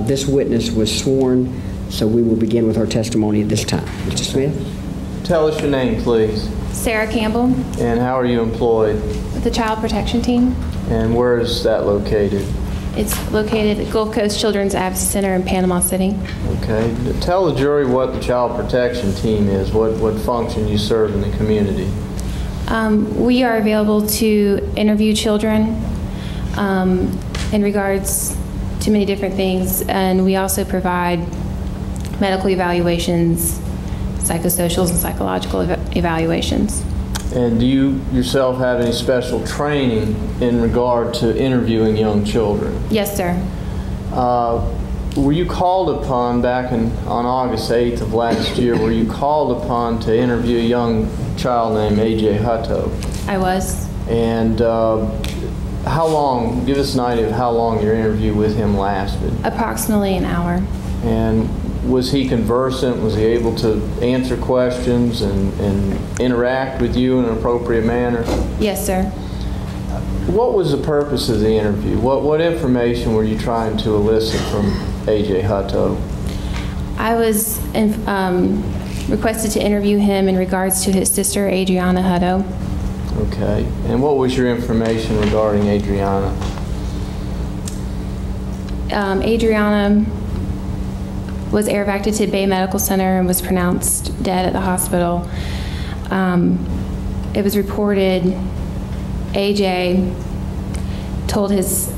Uh, This witness was sworn, so we will begin with her testimony at this time. Mr. Smith? Tell us your name, please, Sarah Campbell and how are you employed, with the Child Protection Team. and where is that located? It's located at Gulf Coast Children's Advocacy Center in Panama City. Okay, tell the jury what the Child Protection Team is, what, what function you serve in the community. Um, We are available to interview children um, in regards to many different things, and we also provide medical evaluations, psychosocials, and psychological eva- evaluations. And do you yourself have any special training in regard to interviewing young children? Yes, sir. Uh, Were you called upon back in, on August 8th of last year, were you called upon to interview a young child named A.J. Hutto? I was. And uh, how long, give us an idea of how long your interview with him lasted? Approximately an hour. And was he conversant? Was he able to answer questions and, and interact with you in an appropriate manner? Yes, sir. What was the purpose of the interview? What, what information were you trying to elicit from A.J. Hutto? I was um, requested to interview him in regards to his sister, Adrianna Hutto. Okay. And what was your information regarding Adrianna? Um, Adrianna was air to Bay Medical Center and was pronounced dead at the hospital. Um, It was reported AJ told his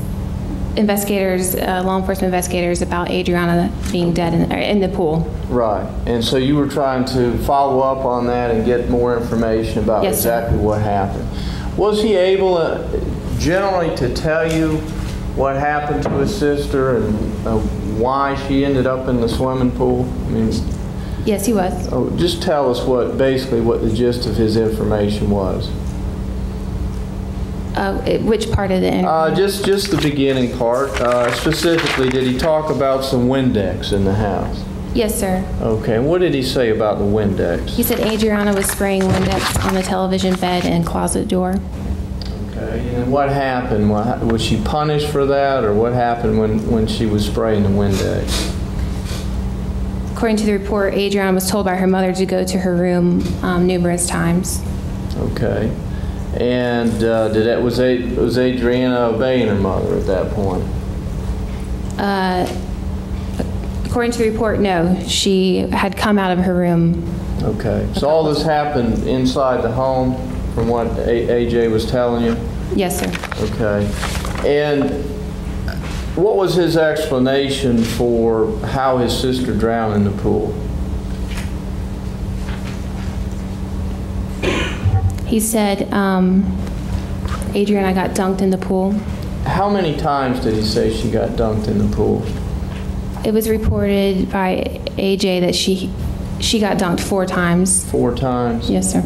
investigators, uh, law enforcement investigators, about Adrianna being dead in in the pool. Right. And so you were trying to follow up on that and get more information about Yes, sir. exactly what happened. Was he able uh, generally to tell you what happened to his sister and uh, why she ended up in the swimming pool? I mean, Yes, he was. oh, just tell us what, basically what the gist of his information was. Uh, Which part of the interview? Uh, just, just the beginning part. Uh, specifically, did he talk about some Windex in the house? Yes, sir. Okay, and what did he say about the Windex? He said Adrianna was spraying Windex on the television bed and closet door. Okay, and what happened? Was she punished for that, or what happened when, when she was spraying the Windex? According to the report, Adrianna was told by her mother to go to her room um, numerous times. Okay, and uh, did that, was A, was Adrianna obeying her mother at that point? Uh, According to the report, no. She had come out of her room. Okay, so all this happened inside the home, from what A- AJ was telling you? Yes, sir. Okay, and what was his explanation for how his sister drowned in the pool? He said um, I got dunked in the pool. How many times did he say she got dunked in the pool? It was reported by AJ that she she got dunked four times. Four times? Yes, sir.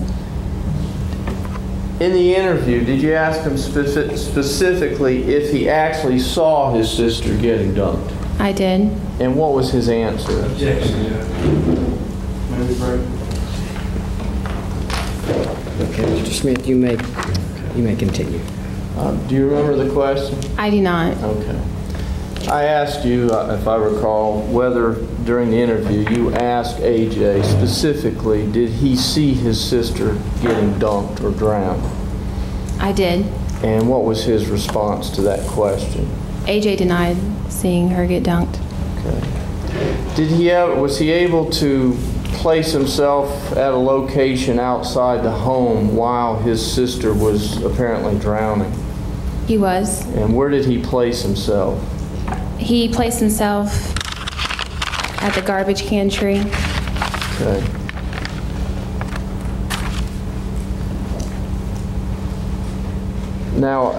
In the interview, did you ask him speci- specifically if he actually saw his sister getting dunked? I did. And what was his answer? Objection, Judge. Okay, Mr. Smith, you may, you may continue. Uh, Do you remember the question? I do not. Okay. I asked you, uh, if I recall, whether during the interview you asked AJ specifically, did he see his sister getting dunked or drowned? I did. And what was his response to that question? AJ denied seeing her get dunked. Okay. Did he ever, was he able to place himself at a location outside the home while his sister was apparently drowning? He was. And where did he place himself? He placed himself at the garbage can tree. Okay. Now,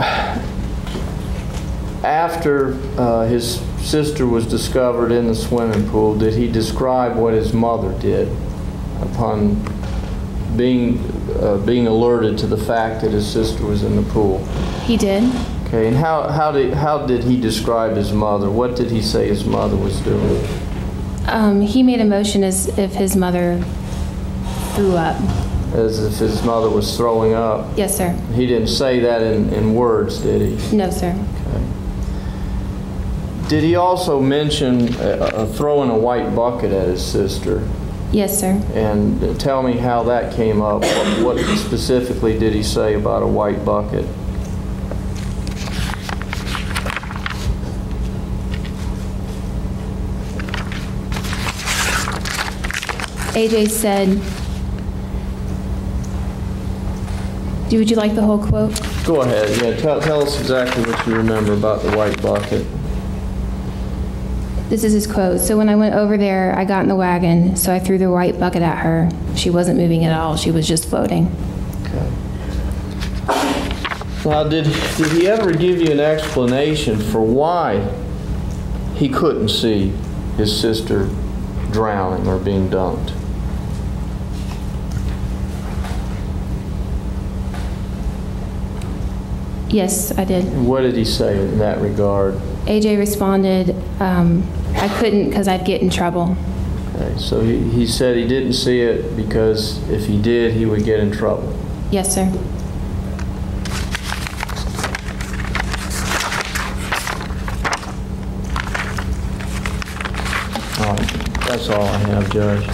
after uh, his sister was discovered in the swimming pool, did he describe what his mother did upon being, uh, being alerted to the fact that his sister was in the pool? He did. Okay, and how, how did, how did he describe his mother? What did he say his mother was doing? Um, he made a motion as if his mother threw up. As if his mother was throwing up? Yes, sir. He didn't say that in, in words, did he? No, sir. Did he also mention uh, uh, throwing a white bucket at his sister? Yes, sir. And tell me how that came up. What what specifically did he say about a white bucket? AJ said, Do would you like the whole quote? Go ahead, yeah, tell, tell us exactly what you remember about the white bucket. This is his quote. So when I went over there, I got in the wagon, so I threw the white bucket at her. She wasn't moving at all. She was just floating. Okay. Now, did, did he ever give you an explanation for why he couldn't see his sister drowning or being dumped? Yes, I did. What did he say in that regard? AJ responded, um, I couldn't because I'd get in trouble. Okay, so he, he said he didn't see it because if he did, he would get in trouble. Yes, sir. All right, that's all I have, Judge.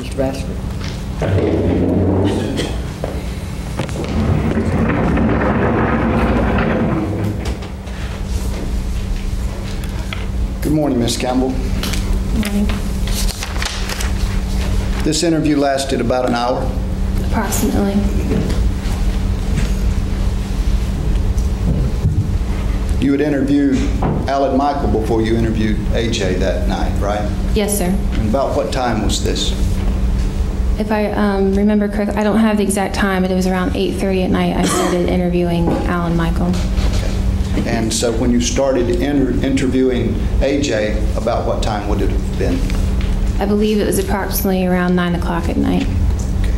Mr. Bassett? Good morning, Ms. Campbell. Good Morning. This interview lasted about an hour. Approximately. You had interviewed Alan Michael before you interviewed AJ that night, right? Yes, sir. And about what time was this? If I um, remember correctly, I don't have the exact time, but it was around 8:30 at night I started interviewing Alan Michael. And so when you started inter- interviewing AJ, about what time would it have been? I believe it was approximately around 9 o'clock at night. Okay.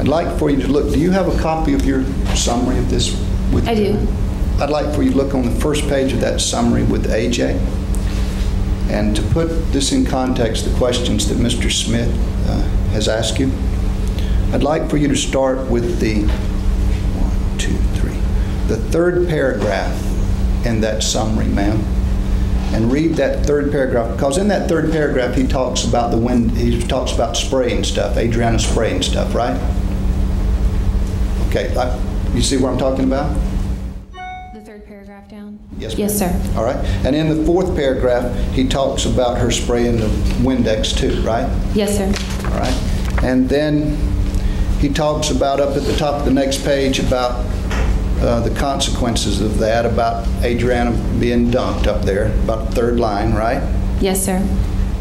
I'd like for you to look, do you have a copy of your summary of this? with I do. I'd like for you to look on the first page of that summary with AJ. And to put this in context, the questions that Mr. Smith uh, has asked you, I'd like for you to start with the, one, two, three, the third paragraph in that summary, ma'am. And read that third paragraph, because in that third paragraph, he talks about the wind, he talks about spraying stuff, Adrianna spraying stuff, right? Okay, I- you see what I'm talking about? Yes, Yes, sir. All right. And in the fourth paragraph, he talks about her spraying the Windex too, right? Yes, sir. All right. And then he talks about up at the top of the next page about uh, the consequences of that, about Adrianna being dumped up there, about the third line, right? Yes, sir.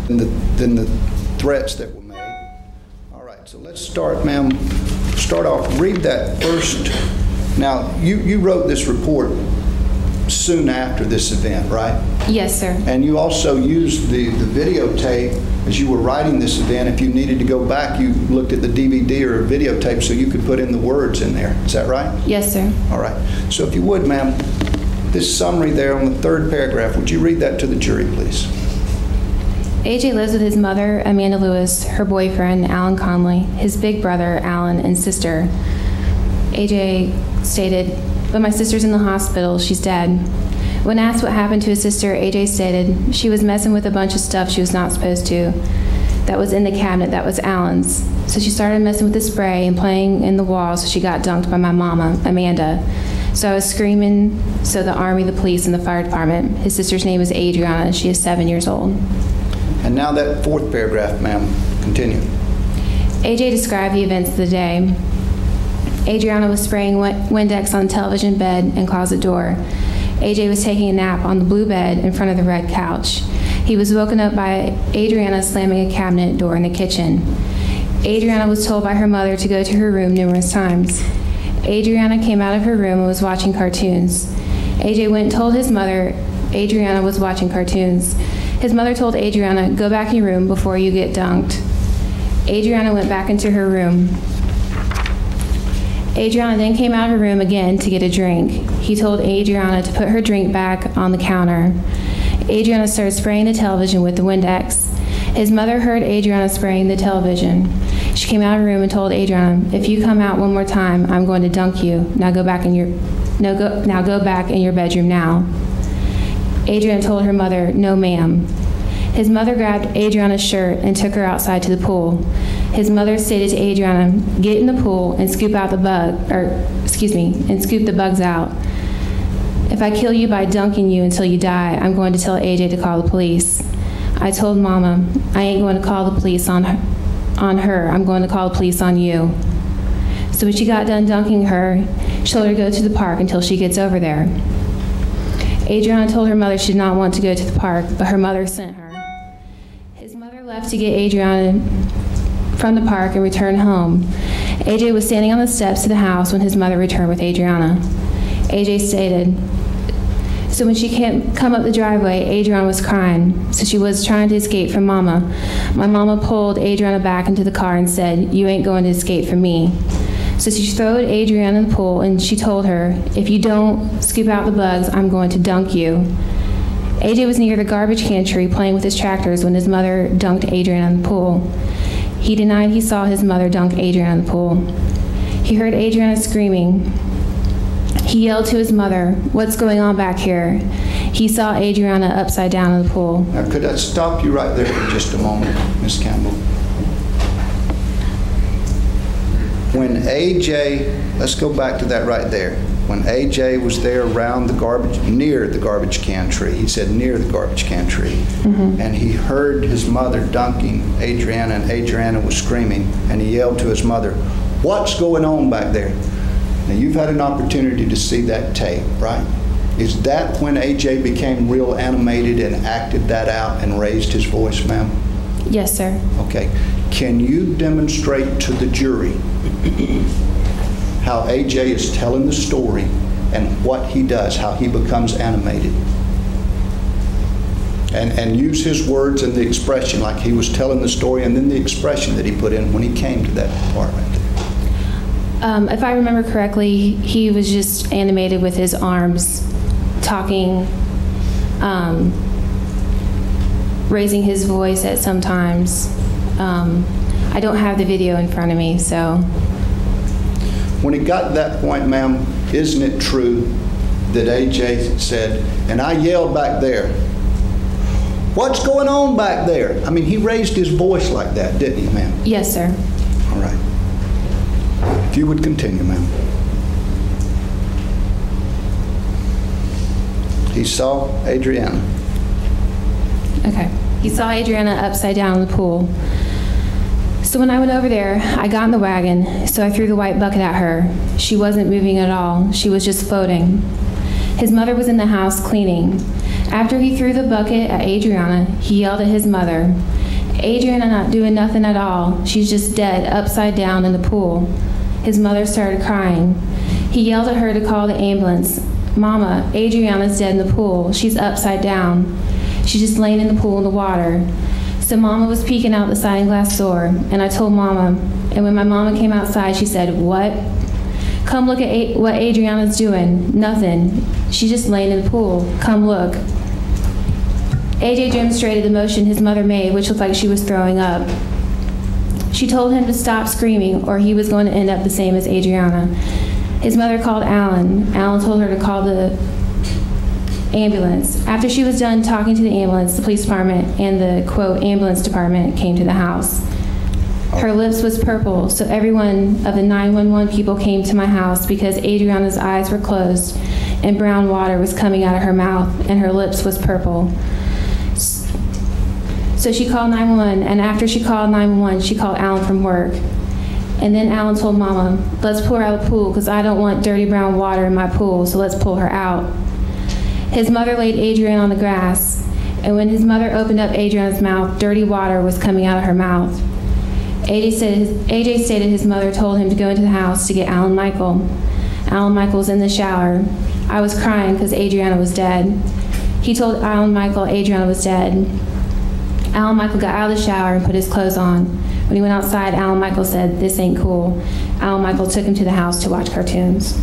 And the, then the threats that were made. All right, so let's start, ma'am, start off, read that first. Now, you, you wrote this report soon after this event, right? Yes, sir. And you also used the, the videotape as you were writing this event. If you needed to go back, you looked at the DVD or videotape so you could put in the words in there. Is that right? Yes, sir. All right. So if you would, ma'am, this summary there on the third paragraph, would you read that to the jury, please? AJ lives with his mother, Amanda Lewis, her boyfriend, Alan Conley, his big brother, Alan, and sister. AJ stated, But my sister's in the hospital. She's dead. When asked what happened to his sister, AJ stated, She was messing with a bunch of stuff she was not supposed to. That was in the cabinet. That was Alan's. So she started messing with the spray and playing in the wall, so she got dunked by my mama, Amanda. So I was screaming, so the army, the police, and the fire department. His sister's name is Adrianna. And she is seven years old. And now that fourth paragraph, ma'am, continue. AJ described the events of the day. Adrianna was spraying Windex on the television bed and closet door. AJ was taking a nap on the blue bed in front of the red couch. He was woken up by Adrianna slamming a cabinet door in the kitchen. Adrianna was told by her mother to go to her room numerous times. Adrianna came out of her room and was watching cartoons. AJ went and told his mother Adrianna was watching cartoons. His mother told Adrianna, Go back in your room before you get dunked. Adrianna went back into her room. Adrianna then came out of her room again to get a drink. He told Adrianna to put her drink back on the counter. Adrianna started spraying the television with the Windex. His mother heard Adrianna spraying the television. She came out of her room and told Adrianna, "If you come out one more time, I'm going to dunk you. Now go back in your no go now go back in your bedroom now." Adrianna told her mother, "No, ma'am." His mother grabbed Adrianna's shirt and took her outside to the pool. His mother stated to Adrianna, "Get in the pool and scoop out the bug, or excuse me, and scoop the bugs out. If I kill you by dunking you until you die, I'm going to tell AJ to call the police." I told Mama, "I ain't going to call the police on her. On her. I'm going to call the police on you." So when she got done dunking her, she told her to go to the park until she gets over there. Adrianna told her mother she did not want to go to the park, but her mother sent her. Left to get Adrianna from the park and return home. AJ was standing on the steps to the house when his mother returned with Adrianna. AJ stated, so when she came come up the driveway, Adrianna was crying. So she was trying to escape from Mama. My mama pulled Adrianna back into the car and said, "You ain't going to escape from me." So she threw Adrianna in the pool and she told her, "If you don't scoop out the bugs, I'm going to dunk you." AJ was near the garbage can tree playing with his tractors when his mother dunked Adrianna in the pool. He denied he saw his mother dunk Adrianna in the pool. He heard Adrianna screaming. He yelled to his mother, What's going on back here? He saw Adrianna upside down in the pool. Now, could I stop you right there for just a moment, Ms. Campbell? When AJ, let's go back to that right there. When AJ was there around the garbage, near the garbage can tree, he said near the garbage can tree, mm-hmm. and he heard his mother dunking Adrianna, and Adrianna was screaming, and he yelled to his mother, What's going on back there? Now, you've had an opportunity to see that tape, right? Is that when AJ became real animated and acted that out and raised his voice, ma'am? Yes, sir. Okay. Can you demonstrate to the jury how AJ is telling the story and what he does, how he becomes animated? And, and use his words and the expression like he was telling the story and then the expression that he put in when he came to that apartment. Um, if I remember correctly, he was just animated with his arms, talking, um, raising his voice at some times. Um, I don't have the video in front of me, so When it got to that point, ma'am, isn't it true that AJ said, and I yelled back there, What's going on back there? I mean, he raised his voice like that, didn't he, ma'am? yes, sir. All right. If you would continue, ma'am. He saw Adrianna. Okay. He saw Adrianna upside down in the pool. So when I went over there, I got in the wagon, so I threw the white bucket at her. She wasn't moving at all, she was just floating. His mother was in the house cleaning. After he threw the bucket at Adrianna, he yelled at his mother. Adrianna not doing nothing at all. She's just dead, upside down in the pool. His mother started crying. He yelled at her to call the ambulance. Mama, Adrianna's dead in the pool. She's upside down. She's just laying in the pool in the water. So Mama was peeking out the sliding glass door, and I told Mama. And when my Mama came outside, she said, "What? Come look at A- what Adrianna's doing. Nothing. She's just laying in the pool. Come look." AJ demonstrated the motion his mother made, which looked like she was throwing up. She told him to stop screaming, or he was going to end up the same as Adrianna. His mother called Alan. Alan told her to call the ambulance. After she was done talking to the ambulance, the police department and the quote ambulance department came to the house. Her lips was purple, so everyone of the 911 people came to my house because Adrianna's eyes were closed and brown water was coming out of her mouth and her lips was purple. So she called 911, and after she called 911, she called Alan from work. And then Alan told Mama, let's pull her out of the pool because I don't want dirty brown water in my pool, so let's pull her out. His mother laid Adrian on the grass, and when his mother opened up Adrian's mouth, dirty water was coming out of her mouth. AJ his, AJ stated his mother told him to go into the house to get Alan Michael. Alan Michael was in the shower. I was crying because Adrianna was dead. He told Alan Michael Adrianna was dead. Alan Michael got out of the shower and put his clothes on. When he went outside, Alan Michael said, This ain't cool. Alan Michael took him to the house to watch cartoons.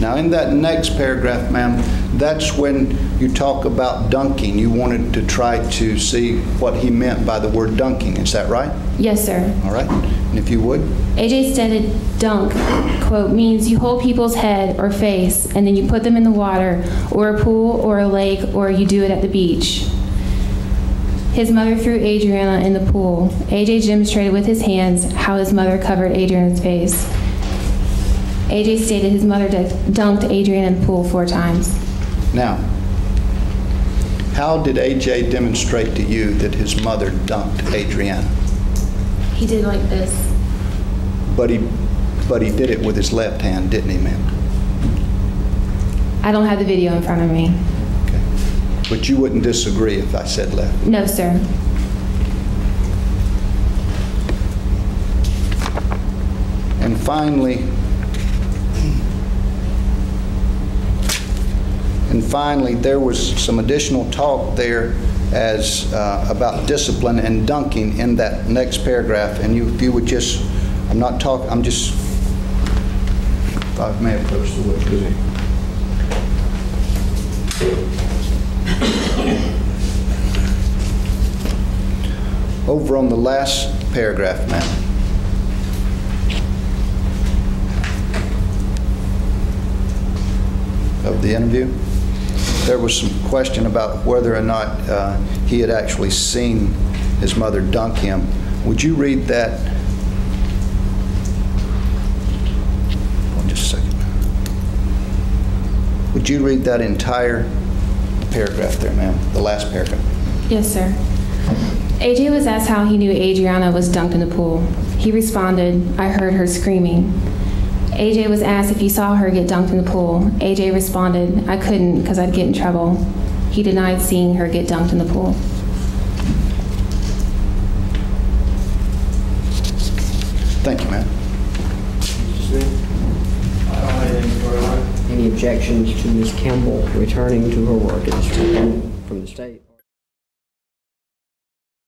Now, in that next paragraph, ma'am, that's when you talk about dunking. You wanted to try to see what he meant by the word dunking. Is that right? Yes, sir. All right? And if you would? AJ stated dunk, quote, means you hold people's head or face and then you put them in the water or a pool or a lake or you do it at the beach. His mother threw Adrianna in the pool. AJ demonstrated with his hands how his mother covered Adrianna's face. AJ stated his mother dunked Adrianna in the pool four times. Now, how did AJ demonstrate to you that his mother dunked Adrianna? He did like this. But he, but he did it with his left hand, didn't he, ma'am? I don't have the video in front of me. Okay. But you wouldn't disagree if I said left? No, sir. And finally, and finally, there was some additional talk there as, uh, about discipline and dunking in that next paragraph. And you, if you would just, I'm not talking, I'm just, I may approach the witness. Over on the last paragraph, ma'am. of the interview, there was some question about whether or not uh, he had actually seen his mother dunk him. Would you read that? Just a second. Would you read that entire paragraph there, ma'am? The last paragraph? Yes, sir. AJ was asked how he knew Adrianna was dunked in the pool. He responded, I heard her screaming. AJ was asked if he saw her get dunked in the pool. AJ responded, I couldn't because I'd get in trouble. He denied seeing her get dunked in the pool. Thank you, ma'am. Mr. Smith? I don't have anything further. Any objections to Ms. Campbell returning to her work at this time from the state?